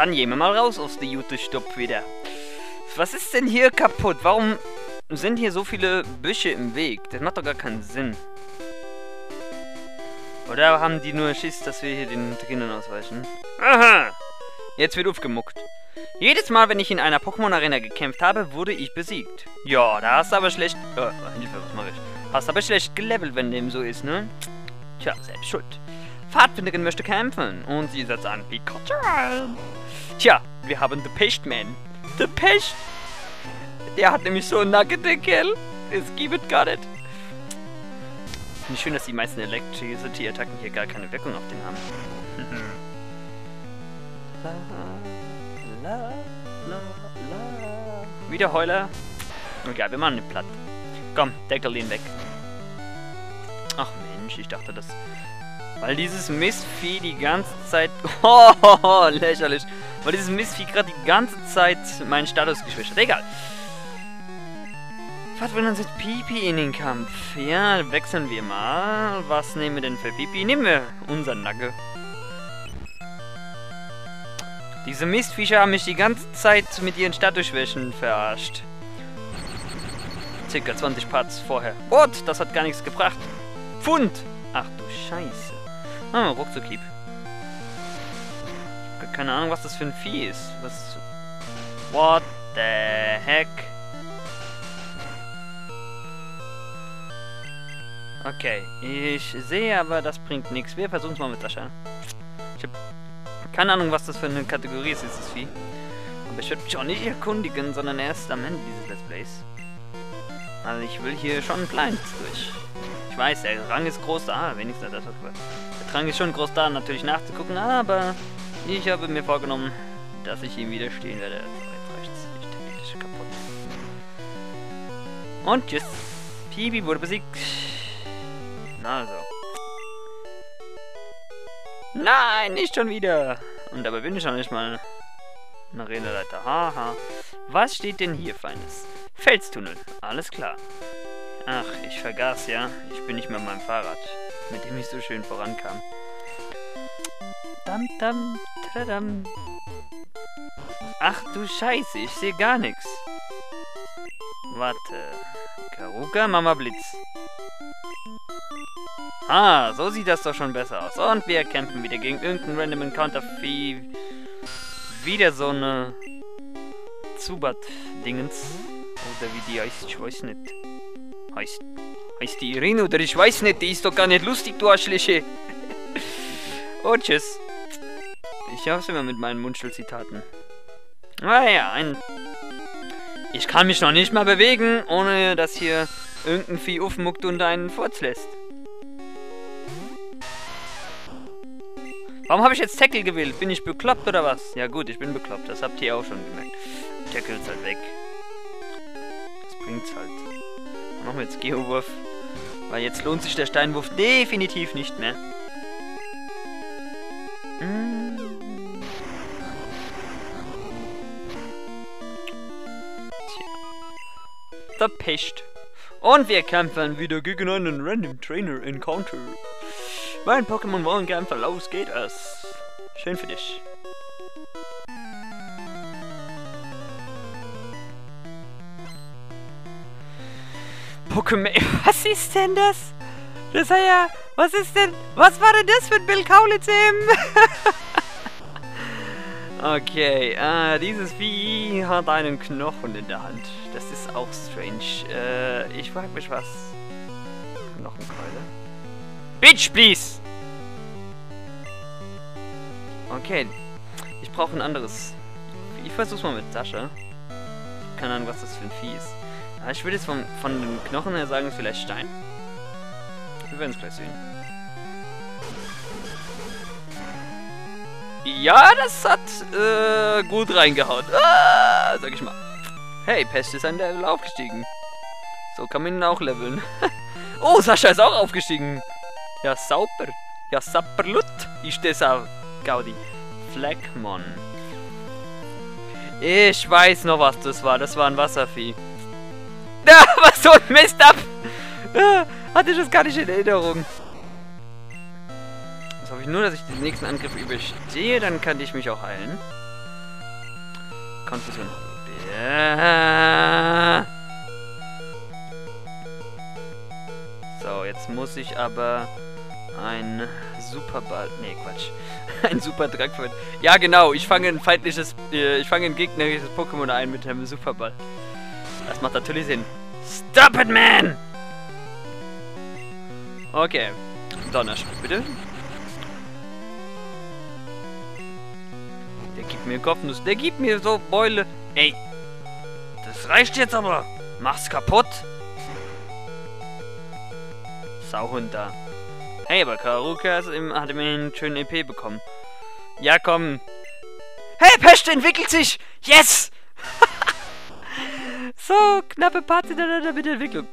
Dann gehen wir mal raus aus der Jute-Stopp wieder. Was ist denn hier kaputt? Warum sind hier so viele Büsche im Weg? Das macht doch gar keinen Sinn. Oder haben die nur Schiss, dass wir hier den Kindern ausweichen? Aha! Jetzt wird aufgemuckt. Jedes Mal, wenn ich in einer Pokémon-Arena gekämpft habe, wurde ich besiegt. Ja, da hast du aber schlecht... Äh, Hilfe, was mache ich? Hast aber schlecht gelevelt, wenn dem so ist, ne? Tja, selbst schuld. Pfadfinderin möchte kämpfen und sie setzt an Pikachu ein. Tja, wir haben The Pestman. The Pest! Der hat nämlich so einen Nugget, der Kerl. Es gibt gar nicht. Finde ich schön, dass die meisten Electricity-Attacken hier gar keine Wirkung auf den haben. la, la, la, la. Wieder Heuler. Egal, wir machen den platt. Komm, deckel ihn weg. Ach Mensch, ich dachte das... Weil dieses Mistvieh die ganze Zeit... Oh, lächerlich. Weil dieses Mistvieh gerade die ganze Zeit meinen Status geschwächt hat. Egal. Was will uns jetzt Pipi in den Kampf? Ja, wechseln wir mal. Was nehmen wir denn für Pipi? Nehmen wir unseren Nagge. Diese Mistviecher haben mich die ganze Zeit mit ihren Statusschwächen verarscht. Circa 20 Parts vorher. What? Das hat gar nichts gebracht. Pfund! Ach du Scheiße. Ah, Ruckzuckhieb. Keine Ahnung, was das für ein Vieh ist. Was... What the heck? Okay, ich sehe aber, das bringt nichts. Wir versuchen es mal mit Sascha. Ich habe keine Ahnung, was das für eine Kategorie ist, dieses Vieh. Aber ich werde mich auch nicht erkundigen, sondern erst am Ende dieses Let's Plays. Also ich will hier schon blind durch. Ich weiß, der Rang ist groß da. Ah, wenigstens das Der Rang ist schon groß da, natürlich nachzugucken, aber ich habe mir vorgenommen, dass ich ihm widerstehen werde. Jetzt reicht's. Ich bin kaputt. Und tschüss. Pibi wurde besiegt. Na also. Nein, nicht schon wieder. Und dabei bin ich noch nicht mal eine Arena-Leiter. Haha. Was steht denn hier, Feines? Felstunnel. Alles klar. Ach, ich vergaß ja. Ich bin nicht mehr meinem Fahrrad, mit dem ich so schön vorankam. Dam, dam, tradam. Ach du Scheiße, ich sehe gar nichts. Warte. Karuka, Mama Blitz. Ah, so sieht das doch schon besser aus. Und wir kämpfen wieder gegen irgendeinen Random Encounter wie wieder so eine Zubat-Dingens. Oder wie die heißt, ich weiß nicht. Heißt, heißt die Irene oder ich weiß nicht, die ist doch gar nicht lustig, du Arschliche. Oh, tschüss. Ich hoffe immer mit meinen Mundschulzitaten. Naja, ah ein... Ich kann mich noch nicht mal bewegen, ohne dass hier irgendein Vieh aufmuckt und einen Furz lässt. Warum habe ich jetzt Tackle gewählt? Bin ich bekloppt oder was? Ja gut, ich bin bekloppt. Das habt ihr auch schon gemerkt. Tackle ist halt weg. Bringt's halt. Dann machen wir jetzt Geowurf. Weil jetzt lohnt sich der Steinwurf definitiv nicht mehr. Hm. Pest. Und wir kämpfen wieder gegen einen Random Trainer Encounter. Mein Pokémon Wollenkämpfer, los geht es. Schön für dich. Pokémon... Was ist denn das? Das ist ja... Was ist denn... Was war denn das für ein Bill Kaulitz eben? okay, äh, dieses Vieh hat einen Knochen in der Hand. Das ist auch strange. Äh, ich frage mich was. Knochenkeule. Bitch, please! Okay. Ich brauche ein anderes. Ich versuch's mal mit Sascha. Keine Ahnung, was das für ein Vieh ist. Ich würde jetzt vom, von den Knochen her sagen, vielleicht Stein. Wir werden es gleich sehen. Ja, das hat äh, gut reingehauen. Ah, sag ich mal. Hey, Pest ist ein Level aufgestiegen. So kann man ihn auch leveln. oh, Sascha ist auch aufgestiegen. Ja, sauber. Ja, sapperlut ist das auch, Gaudi. Fleckmon. Ich weiß noch, was das war. Das war ein Wasservieh. Da, was so ein Mist ab. Hatte ich das gar nicht in Erinnerung. Jetzt hoffe ich nur, dass ich den nächsten Angriff überstehe. Dann kann ich mich auch heilen. Konfusion. Ja. So, jetzt muss ich aber ein Superball. Nee, Quatsch. ein Super Dragfeld. Ja, genau. Ich fange ein feindliches. Äh, ich fange ein gegnerisches Pokémon ein mit einem Superball. Das macht natürlich Sinn. Stop it, man! Okay. Donnerschlag, bitte. Der gibt mir Kopfnuss. Der gibt mir so Beule. Ey. Das reicht jetzt aber. Mach's kaputt. Sauhund da. Hey, aber Karuka hat immerhin einen schönen EP bekommen. Ja, komm. Hey, Pest entwickelt sich! Yes! So, knappe Party mit Entwicklung.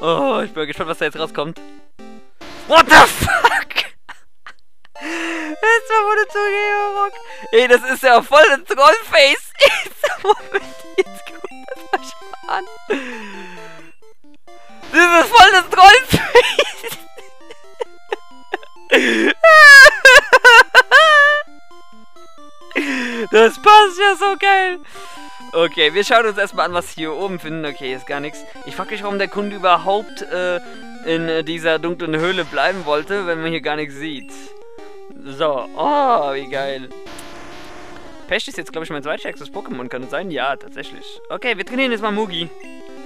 Oh, ich bin gespannt, was da jetzt rauskommt. What the fuck? Das war wohl zugegeben, Rock. Ey, das ist ja voll ein Trollface. Moment, jetzt guck das mal schon an. Das ist voll das Trollface. Das passt ja so geil. Okay, wir schauen uns erstmal an, was hier oben finden. Okay, ist gar nichts. Ich frage mich, warum der Kunde überhaupt äh, in dieser dunklen Höhle bleiben wollte, wenn man hier gar nichts sieht. So, oh, wie geil. Pest ist jetzt, glaube ich, mein zweitstärkstes Pokémon, kann es sein? Ja, tatsächlich. Okay, wir trainieren jetzt mal Mugi.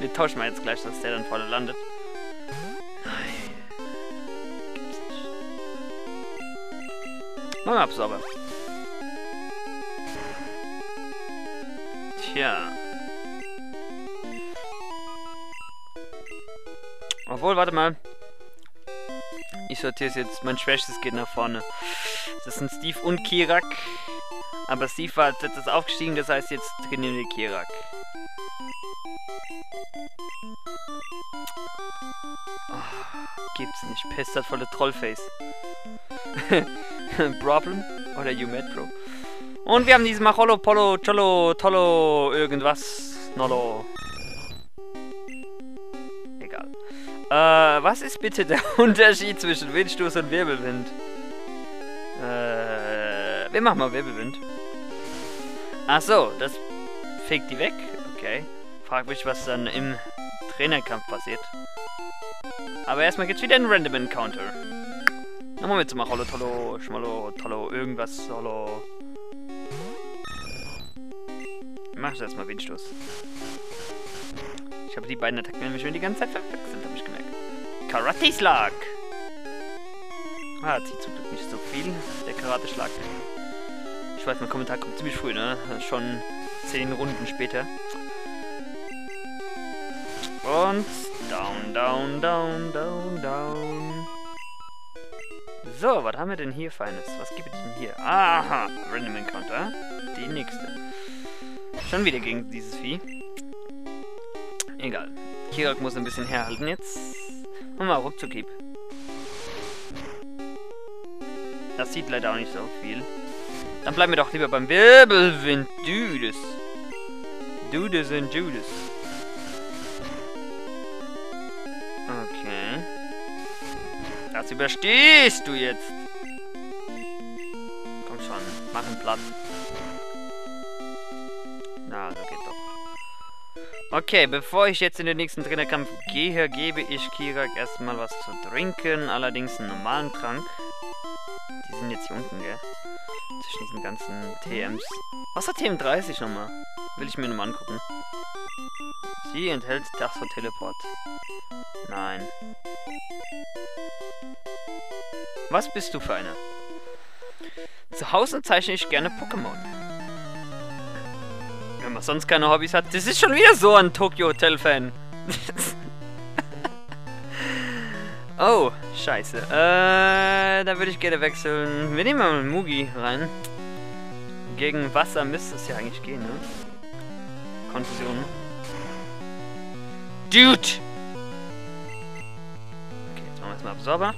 Wir tauschen mal jetzt gleich, dass der dann voll landet. Machen wir Absauber. Tja. Obwohl, warte mal. Ich sortiere es jetzt. Mein Schwächstes geht nach vorne. Das sind Steve und Kirak. Aber Steve war als letztes aufgestiegen, das heißt jetzt trainieren wir Kirak. Oh, gibt's nicht. Pest Trollface. Problem? Oder You Met Bro? Und wir haben diesen Macholo, Polo, Cholo, Tolo, irgendwas. Nolo. Egal. Äh, was ist bitte der Unterschied zwischen Windstoß und Wirbelwind? Äh, wir machen mal Wirbelwind. Ach so, das fegt die weg. Okay. Frag mich, was dann im Trainerkampf passiert. Aber erstmal gibt's wieder einen Random Encounter. Nochmal mit zum Macholo, Tolo, Schmolo, Tolo, irgendwas, Solo. Mach das mal Windstoß. Ich habe die beiden Attacken nämlich schon die ganze Zeit verwechselt, habe ich gemerkt. Karate-Schlag! Ah, zieht zum Glück nicht so viel, der Karate-Schlag. Ich weiß, mein Kommentar kommt ziemlich früh, ne? Schon zehn Runden später. Und down, down, down, down, down. So, was haben wir denn hier Feines? Was gibt es denn hier? Aha, Random Encounter. Die nächste. Schon wieder gegen dieses Vieh. Egal. Kirak muss ein bisschen herhalten jetzt. Und mal Rückzughieb. Das sieht leider auch nicht so viel. Dann bleiben wir doch lieber beim Wirbelwind. Dudes. Dudes und Judas. Okay. Das überstehst du jetzt. Komm schon, mach einen Platz. Na, so geht doch. Okay, bevor ich jetzt in den nächsten Trainerkampf gehe, gebe ich Kirak erstmal was zu trinken. Allerdings einen normalen Trank. Die sind jetzt hier unten, gell? Zwischen diesen ganzen TMs. Was hat TM30 nochmal? Will ich mir nochmal angucken. Sie enthält Tacho Teleport. Nein. Was bist du für einer? Zu Hause zeichne ich gerne Pokémon. Wenn man sonst keine Hobbys hat. Das ist schon wieder so ein Tokyo Hotel Fan. oh, scheiße. Äh, da würde ich gerne wechseln. Wir nehmen mal Mugi rein. Gegen Wasser müsste es ja eigentlich gehen, ne? Konfusion. Dude! Okay, jetzt machen wir erstmal Absorber.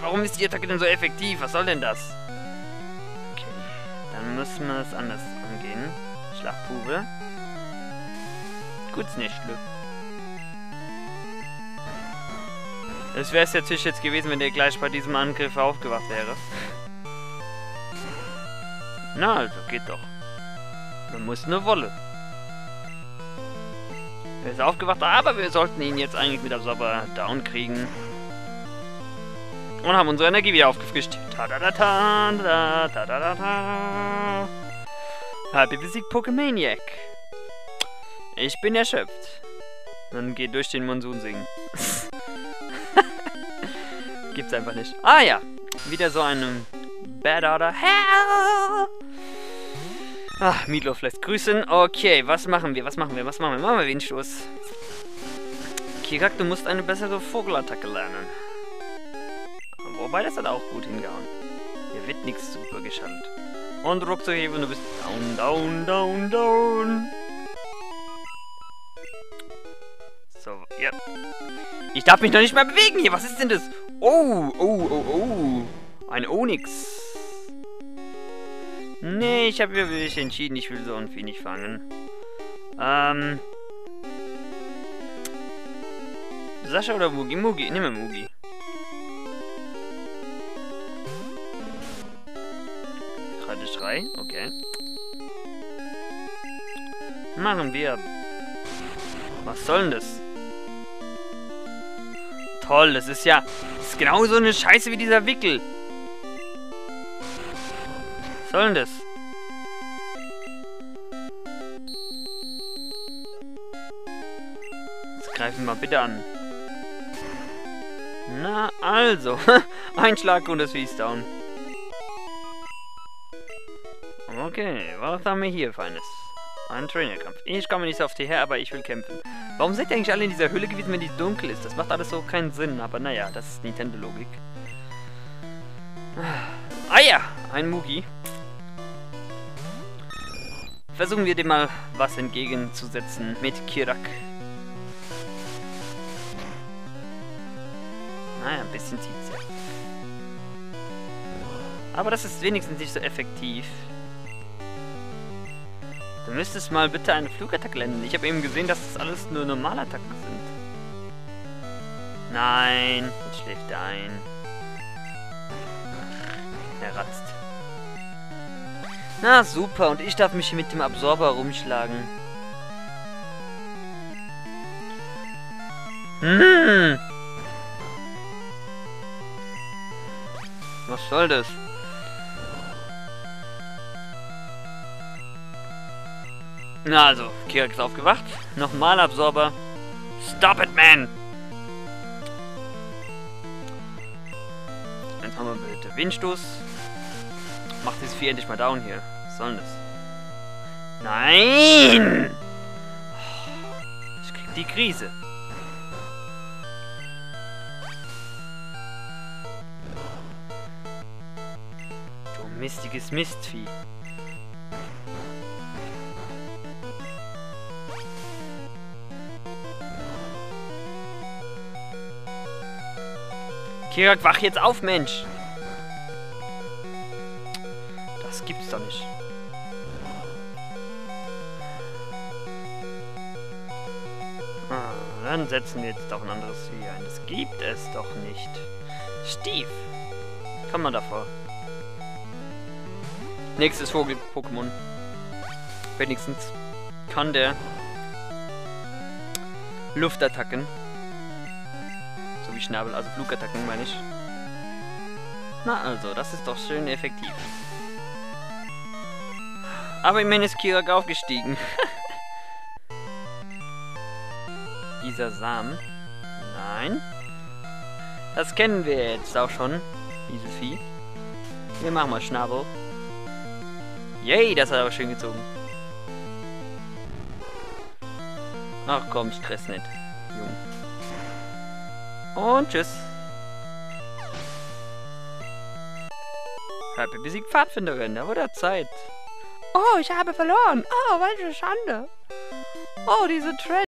Warum ist die Attacke denn so effektiv? Was soll denn das? Okay, dann müssen wir es anders angehen. Schlagpube. Gut's nicht, Glück. Es wäre es natürlich jetzt gewesen, wenn der gleich bei diesem Angriff aufgewacht wäre. Na also, geht doch. Man muss nur wollen. Er ist aufgewacht, aber wir sollten ihn jetzt eigentlich mit Absorber down kriegen. Und haben unsere Energie wieder aufgefrischt. Habe besiegt Pokemaniac. Ich bin erschöpft. Dann geht durch den Monsun singen. Gibt's einfach nicht. Ah ja, wieder so eine Bad Order Hell. Ach, Meatloaf lässt grüßen. Okay, was machen wir? Was machen wir? Was machen wir? Machen wir Windstoß. Kirak, du musst eine bessere Vogelattacke lernen. Wobei, das hat auch gut hingehauen. Hier wird nichts super geschaltet. Und ruckzuck eben, du bist down, down, down, down. So, ja. Ich darf mich noch nicht mehr bewegen hier. Was ist denn das? Oh, oh, oh, oh. Ein Onyx. Nee, ich habe mich entschieden, ich will so ein Vieh nicht fangen. Ähm. Sascha oder Mugi? Mugi, nimm mal Mugi. Gerade Schrei, okay. Machen wir. Was soll denn das? Toll, das ist ja... Das ist genauso eine Scheiße wie dieser Wickel. soll denn das? Jetzt greifen wir bitte an. Na, also. Ein Schlag und das Vieh ist down. Okay, was haben wir hier Feines? Ein Trainerkampf. Ich komme nicht auf die her, aber ich will kämpfen. Warum seid ihr eigentlich alle in dieser Höhle gewesen, wenn die dunkel ist? Das macht alles so keinen Sinn, aber naja, das ist Nintendo-Logik. Ah ja, ein Mugi. Versuchen wir dem mal was entgegenzusetzen mit Kirak. Naja, ein bisschen zieht sie. Aber das ist wenigstens nicht so effektiv. Du müsstest mal bitte eine Flugattacke lernen. Ich habe eben gesehen, dass das alles nur Normalattacken sind. Nein, jetzt schläft er ein. Er ratzt. Na super, und ich darf mich mit dem Absorber rumschlagen. Hm. Was soll das? Na also, Kirak ist aufgewacht. Nochmal Absorber. Stop it, man! Jetzt haben wir bitte Windstoß. Macht dieses Vieh endlich mal down hier. Was soll denn das? Nein! Ich krieg die Krise. Du mistiges Mistvieh. Kirak, wach jetzt auf, Mensch! Das gibt's doch nicht. Ah, dann setzen wir jetzt doch ein anderes Vieh ein. Das gibt es doch nicht. Stief! Komm mal davor. Nächstes Vogel-Pokémon. Wenigstens kann der Luftattacken wie Schnabel, also Flugattacken meine ich. Na also, das ist doch schön effektiv. Aber immerhin ist Kirak aufgestiegen. Dieser Samen. Nein. Das kennen wir jetzt auch schon, dieses Vieh. Wir machen mal Schnabel. Yay, das hat aber schön gezogen. Ach komm, Stress nicht, Junge. Und tschüss. Happy besiegt Pfadfinderin, da wurde Zeit. Oh, ich habe verloren. Oh, welche Schande. Oh, diese Trash.